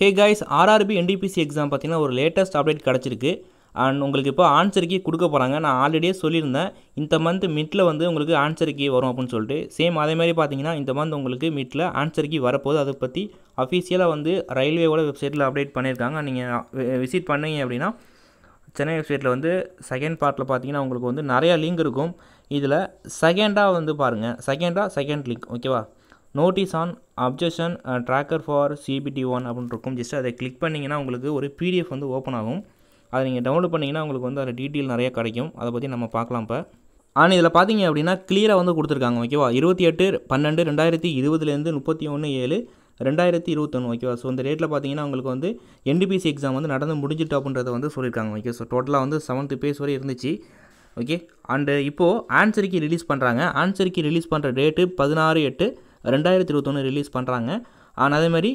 Hey guys RRB NTPC exam பார்த்தீங்கன்னா ஒரு latest update கிடச்சிருக்கு. அண்ட் உங்களுக்கு இப்போ ஆன்சர் கீ கொடுக்க போகிறாங்க நான் ஆல்ரெடியே சொல்லியிருந்தேன். இந்த மந்த் மிட்டில் வந்து உங்களுக்கு ஆன்சர் கீ வரும் அப்படின்னு சொல்லிட்டு. சேம் அதே மாதிரி பார்த்தீங்கன்னா இந்த மந்த் உங்களுக்கு மிட்டில் ஆன்சர் கீ வரப்போகுது. அதை பற்றி அஃபீஷியலாக வந்து ரயில்வேவோட வெப்சைட்டில் அப்டேட் பண்ணியிருக்காங்க. நீங்கள் விசிட் பண்ணீங்க அப்படின்னா சென்னை வெப்சைட்டில் வந்து செகண்ட் பார்ட்டில் பார்த்தீங்கன்னா உங்களுக்கு வந்து நிறையா லிங்க் இருக்கும். இதில் செகண்டாக வந்து பாருங்கள் செகண்டாக செகண்ட் லிங்க் ஓகேவா notice on objection tracker for CBT one அப்படின்னு இருக்கும். ஜஸ்ட் அதை கிளிக் பண்ணிங்கன்னா உங்களுக்கு ஒரு பிடிஎஃப் வந்து ஓப்பன் ஆகும். அதை நீங்கள் டவுன்லோட் பண்ணிங்கன்னா உங்களுக்கு வந்து அதில் டீட்டெயில் நிறைய கிடைக்கும். அதை பற்றி நம்ம பார்க்கலாம் இப்போ. ஆனால் இதில் பார்த்தீங்க அப்படின்னா கிளியராக வந்து கொடுத்துருக்காங்க ஓகேவா இருபத்தி எட்டு பன்னெண்டு ரெண்டாயிரத்தி இருபதுலேருந்து முப்பத்தி ஒன்று ஏழு ரெண்டாயிரத்தி இருபத்தொன்று ஓகேவா ஸோ இந்த டேட்டில் பார்த்தீங்கன்னா உங்களுக்கு வந்து என்டிபிசி எக்ஸாம் வந்து நடந்து முடிஞ்சிட்டு அப்படின்றத வந்து சொல்லியிருக்காங்க ஓகே ஸோ டோட்டலாக வந்து செவன்த்து பேஸ் வரை இருந்துச்சு ஓகே அண்டு இப்போது ஆன்சருக்கு ரிலீஸ் பண்ணுறாங்க ஆன்சருக்கு ரிலீஸ் பண்ணுற டேட்டு பதினாறு எட்டு ரெண்டாயிரத்தி இருபத்தொன்று ரிலீஸ் பண்ணுறாங்க ஆனால் அதேமாதிரி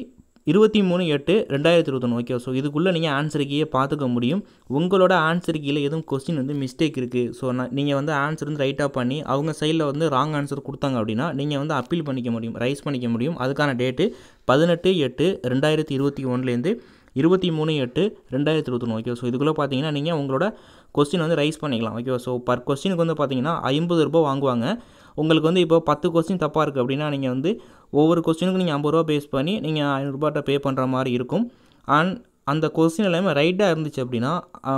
இருபத்தி மூணு எட்டு ரெண்டாயிரத்தி இருபத்தொன்று ஓகே ஸோ இதுக்குள்ளே நீங்கள் ஆன்சர் கீயை பார்த்துக்க முடியும். உங்களோட ஆன்சர் கீயில் எதுவும் கொஸ்டின் வந்து மிஸ்டேக் இருக்குது ஸோ நான் நீங்கள் வந்து ஆன்சர் வந்து ரைட்டாக பண்ணி அவங்க சைடில் வந்து ராங் ஆன்சர் கொடுத்தாங்க அப்படின்னா நீங்கள் வந்து அப்பீல் பண்ணிக்க முடியும் ரைஸ் பண்ணிக்க முடியும். அதுக்கான டேட்டு பதினெட்டு எட்டு ரெண்டாயிரத்தி இருபத்தி ஒன்றுலேருந்து இருபத்தி மூணு எட்டு ரெண்டாயிரத்தி இருபத்தொன்று ஓகே ஸோ இதுக்குள்ளே பார்த்தீங்கன்னா நீங்கள் உங்களோட கொஸ்டின் வந்து ரைஸ் பண்ணிக்கலாம் ஓகே ஸோ பர் கொஸ்டினுக்கு வந்து பார்த்தீங்கன்னா ஐம்பது ரூபாய் வாங்குவாங்க. உங்களுக்கு வந்து இப்போ பத்து கொஸ்டின் தப்பாக இருக்குது அப்படின்னா நீங்கள் வந்து ஒவ்வொரு கொஸ்டினுக்கும் நீங்கள் ஐம்பது ரூபா பேஸ் பண்ணி நீங்கள் ஐநூறுரூபாட்ட பே பண்ணுற மாதிரி இருக்கும். அண்ட் அந்த கொஸ்டின் எல்லாமே ரைட்டாக இருந்துச்சு அப்படின்னா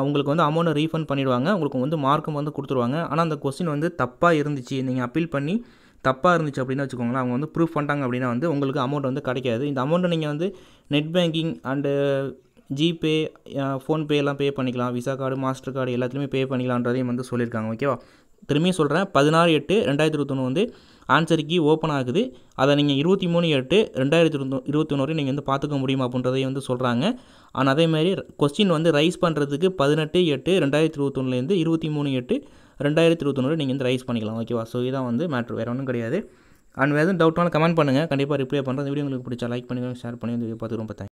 உங்களுக்கு வந்து அமௌண்ட்டை ரீஃபண்ட் பண்ணிடுவாங்க. உங்களுக்கு வந்து மார்க்கும் வந்து கொடுத்துருவாங்க. ஆனால் அந்த கொஸ்டின் வந்து தப்பாக இருந்துச்சு. நீங்கள் அப்பீல் பண்ணி தப்பாக இருந்துச்சு அப்படின்னு வச்சுக்கோங்களேன் அவங்க வந்து ப்ரூஃப் பண்ணிட்டாங்க அப்படின்னா வந்து உங்களுக்கு அமௌண்ட் வந்து கிடைக்காது. இந்த அமௌண்ட்டை நீங்கள் வந்து net banking and GPay PhonePe எல்லாம் பே பண்ணிக்கலாம். விசா கார்டு மாஸ்டர் கார்டு எல்லாத்துலேயுமே பே பண்ணிக்கலான்றதையும் வந்து சொல்லியிருக்காங்க. ஓகேவா திரும்பியும் சொல்கிறேன் பதினாறு எட்டு ரெண்டாயிரத்தி இருபத்தொன்று வந்து ஆன்சர் கீ ஓப்பன் ஆகுது. அதை நீங்கள் இருபத்தி மூணு எட்டு ரெண்டாயிரத்தி இருபத்தொ இருபத்தொன்று வரை நீங்கள் வந்து பார்த்துக்க முடியுமா அப்படின்றதையும் வந்து சொல்கிறாங்க ஆனால் அதேமாதிரி கொஸ்டின் வந்து ரைஸ் பண்ணுறதுக்கு பதினெட்டு எட்டு ரெண்டாயிரத்தி இருபத்தொன்னுலேருந்து இருபத்தி மூணு எட்டு ரெண்டாயிரத்தி இருபத்தொன்று வரை நீங்கள் வந்து ரைஸ் பண்ணிக்கலாம். ஓகேவா ஸோ இதான் வந்து மேட்ரு வேறு ஒன்றும் கிடையாது. அண்ட் வேறு எதுவும் டவுட்னாலும் கமெண்ட் பண்ணுங்கள் கண்டிப்பாக ரிப்ளை பண்ணுறேன் இந்த வீடியோ உங்களுக்கு பிடிச்சா லைக் பண்ணுங்கள் ஷேர் பண்ணி இந்த வீடியோ பார்த்து ரொம்ப தேங்க்ஸ்